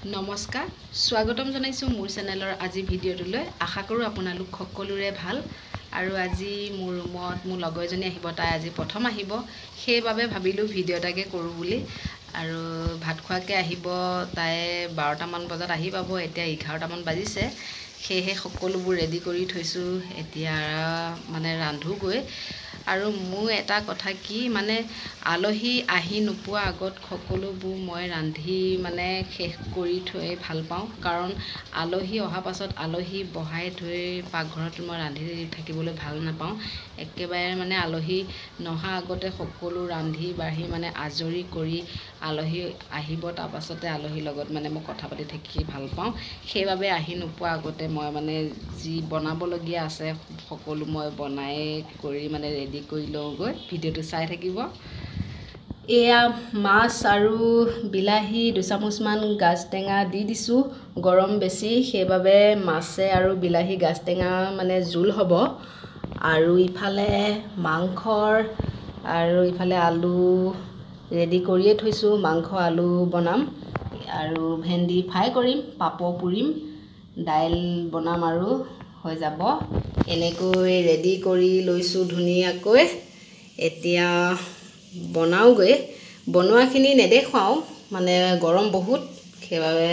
নমস্কাৰ স্বাগতম জনাইছোঁ মোৰ চেনেলৰ আজি ভিডিঅ'টোলৈ। আশা কৰোঁ আপোনালোক সকলোৰে ভাল আৰু আজি মোৰ ৰুমত মোৰ লগৰ এজনী আহিব তাই আজি প্ৰথম আহিব। সেইবাবে ভাবিলোঁ ভিডিঅ' এটাকে কৰোঁ বুলি। আৰু ভাত খোৱাকৈ আহিব তাই বাৰটামান বজাত আহি পাব এতিয়া এঘাৰটামান বাজিছে। সেয়েহে সকলোবোৰ ৰেডি কৰি থৈছোঁ। এতিয়া মানে ৰান্ধোগৈ। আৰু মোৰ এটা কথা কি মানে আলহী আহি নোপোৱা আগত সকলোবোৰ মই ৰান্ধি মানে শেষ কৰি থৈ ভাল পাওঁ। কাৰণ আলহী অহাৰ পাছত আলহী বহাই থৈ পাকঘৰত মই ৰান্ধি থাকিবলৈ ভাল নাপাওঁ। একেবাৰে মানে আলহী নহা আগতে সকলো ৰান্ধি বাঢ়ি মানে আজৰি কৰি আলহী আহিব তাৰপাছতে আলহীৰ লগত মানে মই কথা পাতি থাকি ভাল পাওঁ। সেইবাবে আহি নোপোৱা আগতে মই মানে যি বনাবলগীয়া আছে সকলো মই বনাই কৰি মানে ৰেডি কৰি লওঁগৈ ভিডিঅ'টো চাই থাকিব। এয়া মাছ আৰু বিলাহী দুচামুচমান গাজ টেঙা দি দিছোঁ গৰম বেছি সেইবাবে মাছে আৰু বিলাহী গাজ টেঙা মানে জোল হ'ব। আৰু ইফালে মাংসৰ আৰু ইফালে আলু ৰেডি কৰিয়ে থৈছোঁ মাংস আলু বনাম। আৰু ভেন্দি ফ্ৰাই কৰিম পাপৰ পুৰিম দাইল বনাম আৰু হৈ যাব। এনেকৈ ৰেডি কৰি লৈছোঁ ধুনীয়াকৈ। এতিয়া বনাওঁগৈ। বনোৱাখিনি নেদেখুৱাওঁ মানে গৰম বহুত। সেইবাবে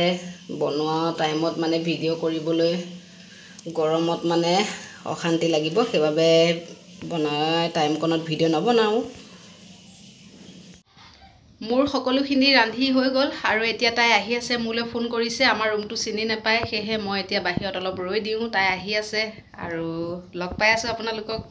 বনোৱা টাইমত মানে ভিডিঅ' কৰিবলৈ গৰমত মানে অশান্তি লাগিব। সেইবাবে বনোৱা টাইমকণত ভিডিঅ' নবনাওঁ। মোৰ সকলোখিনি ৰান্ধি হৈ গ'ল আৰু এতিয়া তাই আহি আছে মোলৈ ফোন কৰিছে আমাৰ ৰুমটো চিনি নাপায় সেয়েহে মই এতিয়া বাহিৰত অলপ ৰৈ দিওঁ তাই আহি আছে আৰু লগ পাই আছোঁ আপোনালোকক।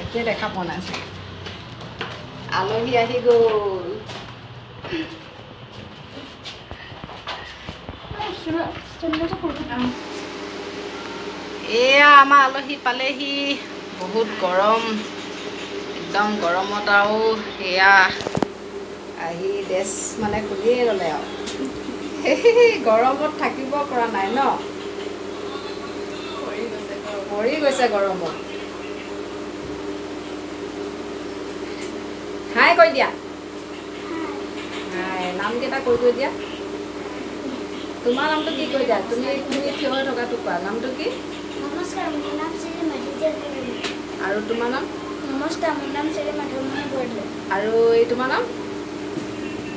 এতিয়া দেখা পোৱা নাই আলহী আহি গ'ল। এয়া আমাৰ আলহী পালেহি বহুত গৰম একদম গৰমত আৰু এয়া আহি ড্ৰেছ মানে খুলিয়ে ল'লে আৰু। গৰমত থাকিব পৰা নাই ন? পৰি গৈছে গৰমত। হাই কৈ দিয়া। হাই। নামকেইটা কৈ কৈ দিয়া। তোমাৰ নামটো কি কৈ দিয়া? তুমি তুমি থিয় হৈ থকাটো কোৱা? নামটো কি? নমস্কাৰ মোৰ নাম শ্ৰী। আৰু তোমাৰ নাম? নমস্কাৰ মোৰ নাম শ্ৰী মাধৱমণি বৰদলৈ আৰু এই তোমাৰ নাম?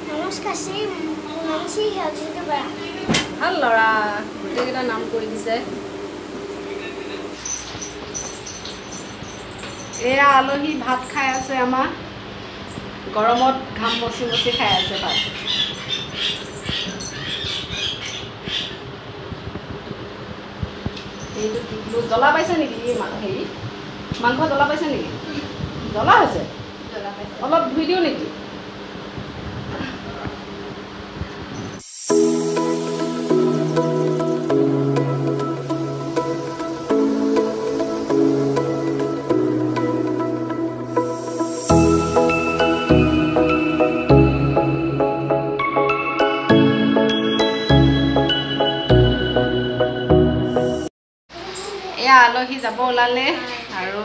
নমস্কাৰ শ্ৰী মোৰ নাম শ্ৰী সেউজজ্যোতি বৰা ভাল ল'ৰা গোটেইকেইটা নাম কৰি দিছে। এয়া আলহী ভাত খাই আছে আমাৰ। গৰমত ঘাম মচি মচি খাই আছে ভাত এইটো কি বোলো, জ্বলা পাইছে নেকি? হেৰি মাংস জ্বলা পাইছে নেকি? জ্বলা হৈছে? অলপ ধুই দিওঁ নেকি? এয়া আলহী যাব ওলালে আৰু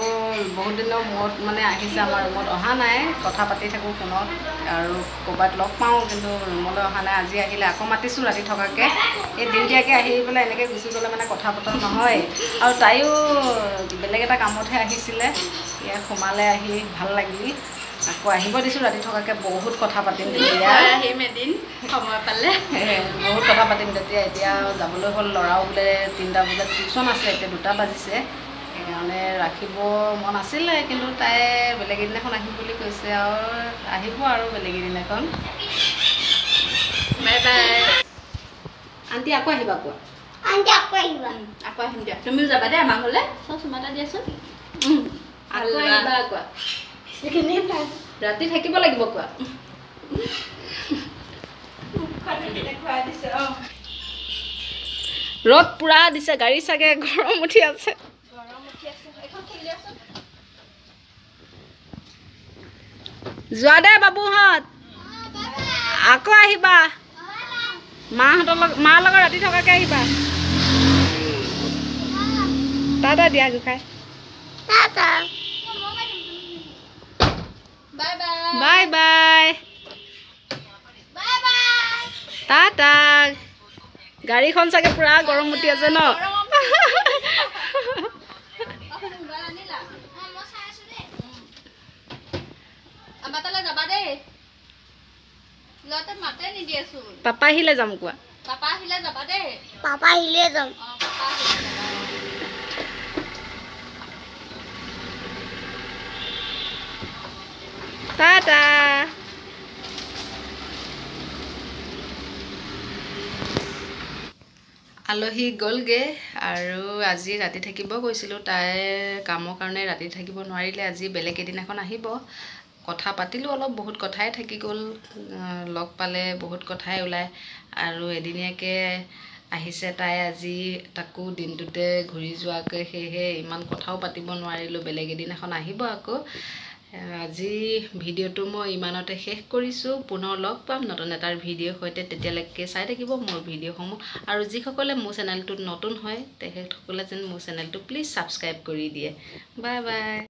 বহুত দিনৰ মূৰত মানে আহিছে আমাৰ ৰুমত অহা নাই। কথা পাতি থাকোঁ ফোনত আৰু ক'ৰবাত লগ পাওঁ কিন্তু ৰুমলৈ অহা নাই। আজি আহিলে আকৌ মাতিছোঁ ৰাতি থকাকৈ। এই দিনতীয়াকৈ আহি পেলাই এনেকৈ গুচি গ'লে মানে কথা পতা নহয়। আৰু তাইও বেলেগ এটা কামতহে আহিছিলে। ইয়াত সোমালে আহি ভাল লাগিল। আকৌ আহিব দিছোঁ ৰাতি থকাকৈ বহুত কথা পাতিম। আহিম এদিন সময় পালে। বহুত কথা পাতিম তেতিয়া। এতিয়া যাবলৈ হ'ল ল'ৰাও বোলে তিনিটা বজাত টিউশ্যন আছে এতিয়া দুটা বাজিছে। সেইকাৰণে ৰাখিব মন আছিলে কিন্তু তাই বেলেগ এদিনাখন আহিম বুলি কৈছে আৰু আহিব আৰু বেলেগ এদিনাখন। Bye bye. আণ্টি আকৌ আহিবা কোৱা। আন্টি আকৌ আহিবা। আকৌ আহিম দিয়া। তুমিও যাবা দেই আমাৰ ঘৰলৈ। চব চুমা এটা দিয়াচোন আকৌ আহিবা। কোৱা। ৰাতি থাকিব লাগিব কোৱা। ৰ'দ পূৰা দিছে গাড়ী চাগে গৰম উঠি আছে। যোৱা দে বাবুহঁত। আকৌ আহিবা। মাহঁতৰ লগত মাৰ লগত ৰাতি থকাকৈ আহিবা। টাটা দিয়া bye bye bye bye Tata গাড়ীখন চাগে পুৰা গৰম উঠি আছে ন? পাপা আহিলে যাম কোৱা? পাপা আহিলে যাম। টাটা। আলহী গ'লগৈ আৰু আজি ৰাতি থাকিব গৈছিলোঁ। তাই কামৰ কাৰণে ৰাতি থাকিব নোৱাৰিলে আজি বেলেগ এদিনাখন আহিব। কথা পাতিলোঁ অলপ বহুত কথাই থাকি গ'ল। লগ পালে বহুত কথাই ওলায়। আৰু এদিনীয়াকৈ আহিছে তাই আজি তাকো দিনটোতে ঘূৰি যোৱাকৈ সেয়েহে ইমান কথাও পাতিব নোৱাৰিলোঁ। বেলেগ এদিনাখন আহিব আকৌ। আজি ভিডিঅ'টো মই ইমানতে শেষ কৰিছোঁ। পুনৰ লগ পাম। নতুন এটাৰ ভিডিঅ'ৰ সৈতে তেতিয়ালৈকে চাই থাকিব মোৰ ভিডিঅ'সমূহ। আৰু যিসকলে মোৰ চেনেলটোত নতুন হয় তেখেতসকলে যেন মোৰ চেনেলটো প্লিজ ছাবস্ক্ৰাইব কৰি দিয়ে। Bye bye